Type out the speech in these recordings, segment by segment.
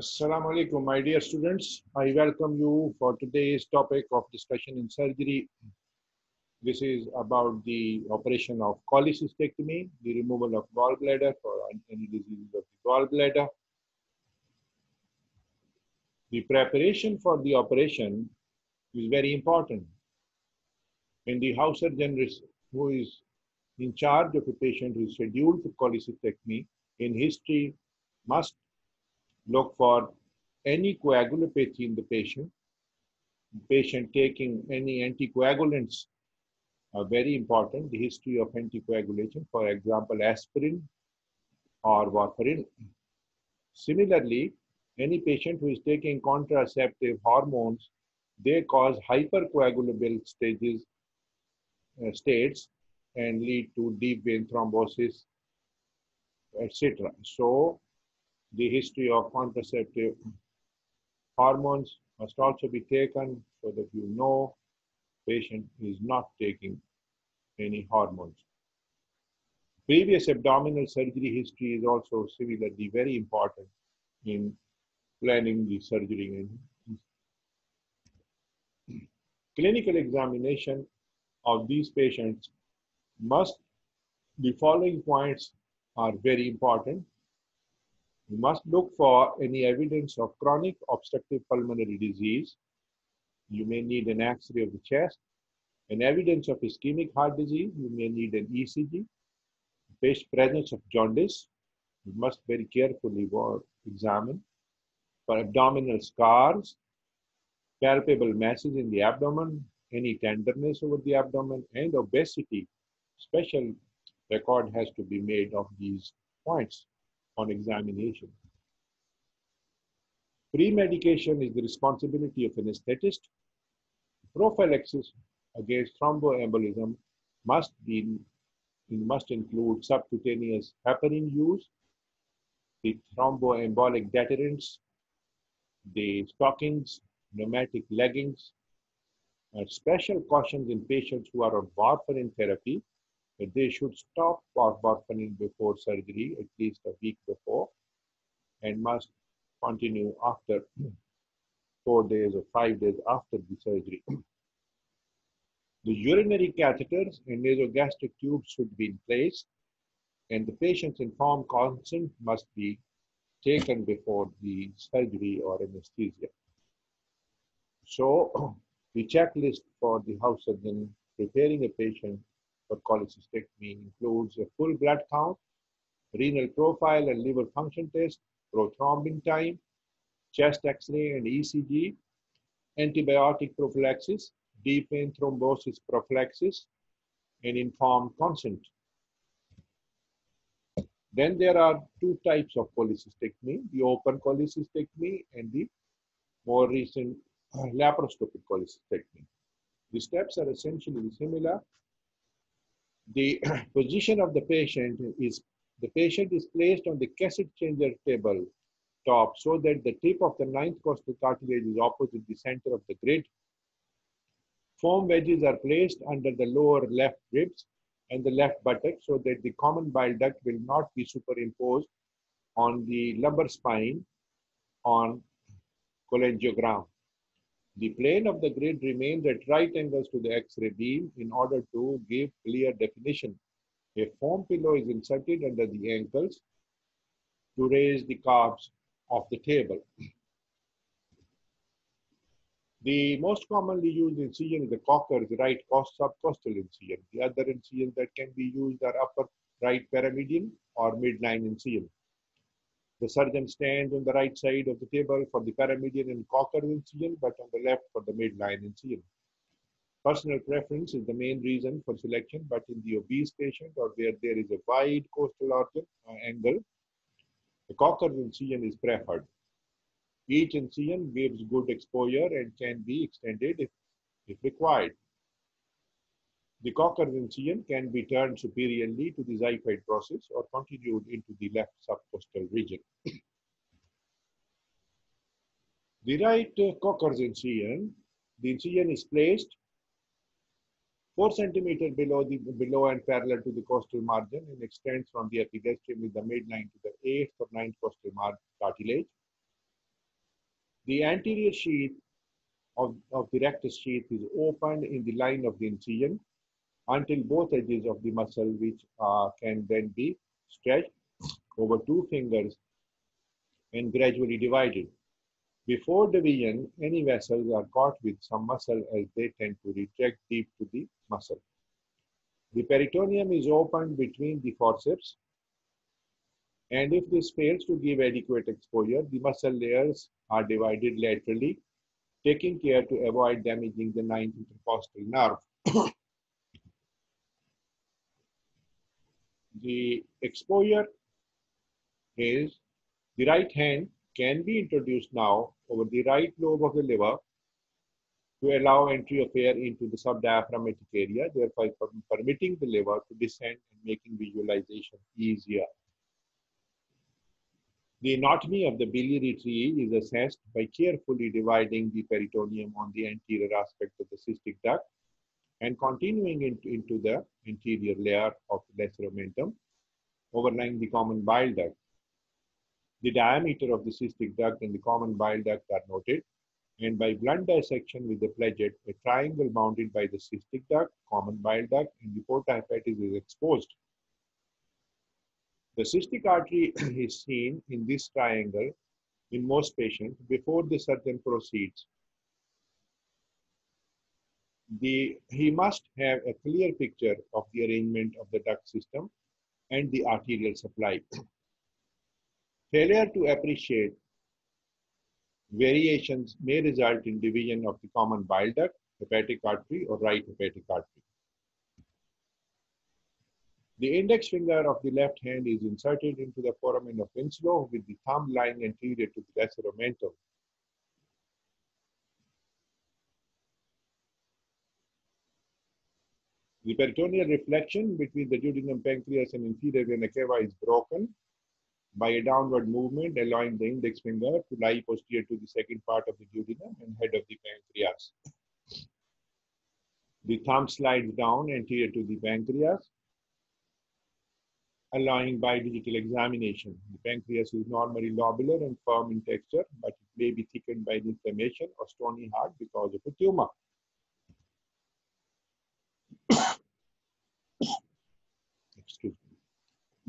Assalamu alaikum, my dear students. I welcome you for today's topic of discussion in surgery. This is about the operation of cholecystectomy, the removal of gallbladder for any diseases of the gallbladder. The preparation for the operation is very important. And the house surgeon who is in charge of a patient who is scheduled for cholecystectomy in history must look for any coagulopathy in the patient. Patient taking any anticoagulants are very important. The history of anticoagulation, for example, aspirin or warfarin. Similarly, any patient who is taking contraceptive hormones, they cause hypercoagulable stages, uh, states and lead to deep vein thrombosis, etc. So the history of contraceptive hormones must also be taken so that you know patient is not taking any hormones. Previous abdominal surgery history is also similarly very important in planning the surgery. Clinical examination of these patients must, the following points are very important. You must look for any evidence of chronic obstructive pulmonary disease. You may need an X-ray of the chest. An evidence of ischemic heart disease, you may need an ECG. Presence of jaundice, you must very carefully examine. For abdominal scars, palpable masses in the abdomen, any tenderness over the abdomen, and obesity special record has to be made of these points on examination. Pre-medication is the responsibility of an anesthetist. Prophylaxis against thromboembolism must be must include subcutaneous heparin use, the thromboembolic deterrents, the stockings, pneumatic leggings, and special cautions in patients who are on warfarin therapy they should stop warfarin before surgery at least a week before and must continue after four days or five days after the surgery. The urinary catheters and nasogastric tubes should be in place and the patient's informed consent must be taken before the surgery or anesthesia. So the checklist for the house surgeon preparing a patient for cholecystectomy includes a full blood count, renal profile and liver function test, prothrombin time, chest x-ray and ECG, antibiotic prophylaxis, deep vein thrombosis prophylaxis, and informed consent. Then there are two types of cholecystectomy, the open cholecystectomy and the more recent uh, laparoscopic cholecystectomy. The steps are essentially similar the position of the patient is the patient is placed on the cassette changer table top so that the tip of the ninth costal cartilage is opposite the center of the grid. Foam wedges are placed under the lower left ribs and the left buttock so that the common bile duct will not be superimposed on the lumbar spine on cholangiogram. The plane of the grid remains at right angles to the X-ray beam in order to give clear definition. A foam pillow is inserted under the ankles to raise the calves of the table. The most commonly used incision is the Kocher's right subcostal incision. The other incisions that can be used are upper right paramedian or midline incision. The surgeon stands on the right side of the table for the paramedian and Kocher incision, but on the left for the midline incision. Personal preference is the main reason for selection, but in the obese patient or where there is a wide costal organ, uh, angle, the Kocher incision is preferred. Each incision gives good exposure and can be extended if, if required. The incision can be turned superiorly to the xiphoid process or continued into the left subcostal region. the right uh, Kocher's incision, the incision is placed 4 centimeter below the below and parallel to the costal margin and extends from the epigastrium in the midline to the 8th or 9th costal cartilage. The anterior sheath of, of the rectus sheath is opened in the line of the incision until both edges of the muscle which uh, can then be stretched over two fingers and gradually divided. Before division, any vessels are caught with some muscle as they tend to retract deep to the muscle. The peritoneum is opened between the forceps and if this fails to give adequate exposure, the muscle layers are divided laterally, taking care to avoid damaging the ninth intercostal nerve. The exposure is the right hand can be introduced now over the right lobe of the liver to allow entry of air into the subdiaphragmatic area, thereby permitting the liver to descend and making visualization easier. The anatomy of the biliary tree is assessed by carefully dividing the peritoneum on the anterior aspect of the cystic duct and continuing into, into the interior layer of the lesser omentum overlying the common bile duct. The diameter of the cystic duct and the common bile duct are noted, and by blunt dissection with the pledget, a triangle bounded by the cystic duct, common bile duct, and the porta hepatis is exposed. The cystic artery is seen in this triangle in most patients before the surgeon proceeds. The, he must have a clear picture of the arrangement of the duct system and the arterial supply. Failure to appreciate variations may result in division of the common bile duct, hepatic artery, or right hepatic artery. The index finger of the left hand is inserted into the foramen of Winslow with the thumb lying anterior to the lesser omentum. The peritoneal reflection between the duodenum, pancreas, and inferior vena cava is broken by a downward movement, allowing the index finger to lie posterior to the second part of the duodenum and head of the pancreas. The thumb slides down anterior to the pancreas, allowing bidigital examination. The pancreas is normally lobular and firm in texture, but it may be thickened by inflammation or stony hard because of a tumor.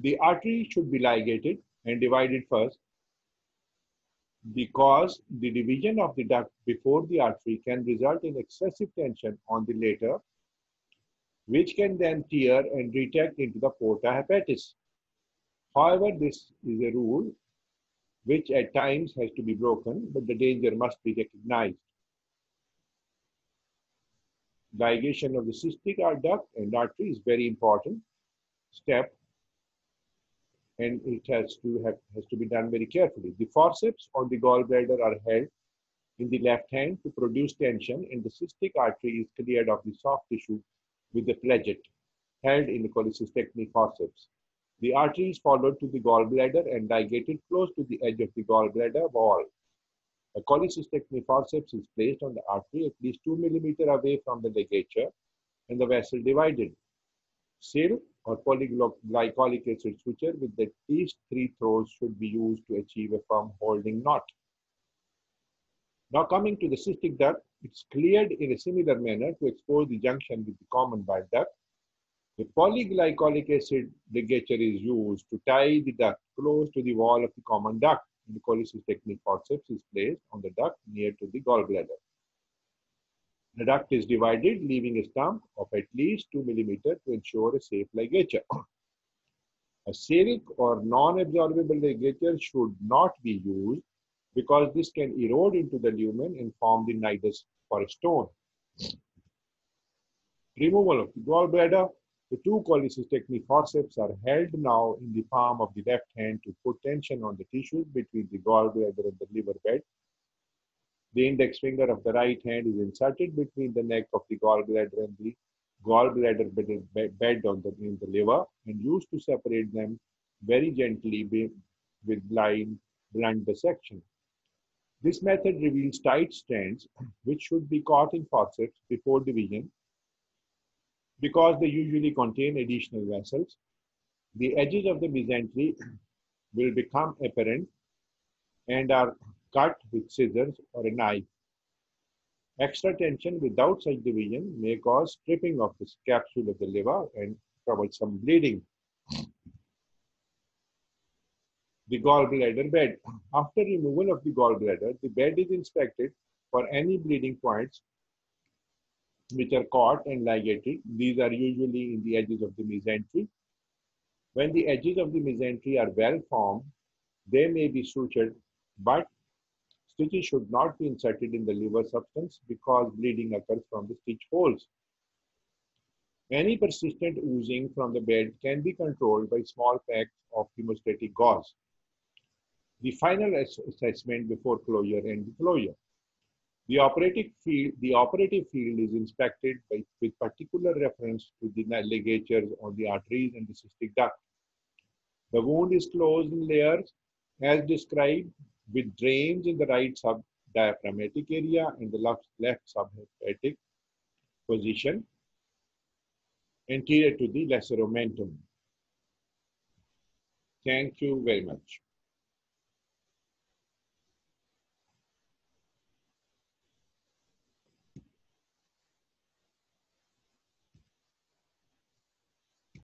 The artery should be ligated and divided first because the division of the duct before the artery can result in excessive tension on the later, which can then tear and retract into the porta hepatis. However, this is a rule which at times has to be broken, but the danger must be recognized. Ligation of the cystic duct and artery is very important step and it has to have has to be done very carefully. The forceps on the gallbladder are held in the left hand to produce tension and the cystic artery is cleared of the soft tissue with the pledget held in the cholecystectomy forceps. The artery is followed to the gallbladder and ligated close to the edge of the gallbladder wall. A cholecystectomy forceps is placed on the artery at least 2 millimeter away from the ligature and the vessel divided. Silk or polyglycolic acid suture with at least three throws should be used to achieve a firm holding knot. Now coming to the cystic duct, it's cleared in a similar manner to expose the junction with the common bile duct. The polyglycolic acid ligature is used to tie the duct close to the wall of the common duct. The cholecystectomy forceps is placed on the duct near to the gallbladder. The duct is divided, leaving a stump of at least 2 millimeter to ensure a safe ligature. a seric or non-absorbable ligature should not be used because this can erode into the lumen and form the nidus for a stone. Removal of the gallbladder. The two cholecystectomy forceps are held now in the palm of the left hand to put tension on the tissues between the gallbladder and the liver bed the index finger of the right hand is inserted between the neck of the gallbladder and the gallbladder bed on the, in the liver and used to separate them very gently with blind blunt dissection. This method reveals tight strands which should be caught in forceps before division because they usually contain additional vessels. The edges of the mesentery will become apparent and are cut with scissors or a knife. Extra tension without such division may cause stripping of the capsule of the liver and troublesome bleeding. The gallbladder bed. After removal of the gallbladder, the bed is inspected for any bleeding points which are caught and ligated. These are usually in the edges of the mesentery. When the edges of the mesentery are well formed, they may be sutured, but stitches should not be inserted in the liver substance because bleeding occurs from the stitch holes. Any persistent oozing from the bed can be controlled by small packs of hemostatic gauze. The final assessment before closure and closure. The operative field, the operative field is inspected by, with particular reference to the ligatures on the arteries and the cystic duct. The wound is closed in layers as described with drains in the right subdiaphragmatic area and the left, left subhepatic position anterior to the lesser omentum. Thank you very much.